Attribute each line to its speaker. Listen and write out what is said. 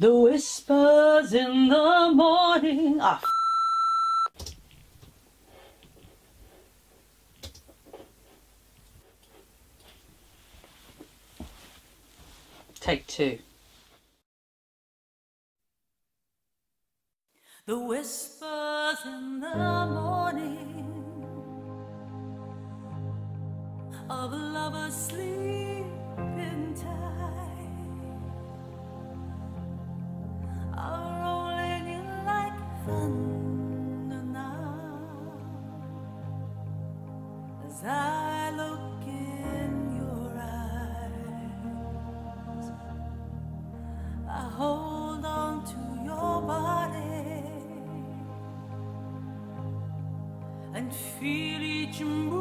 Speaker 1: The whispers in the morning. Ah, Take two. The whispers in the morning of lovers sleeping tight feel each move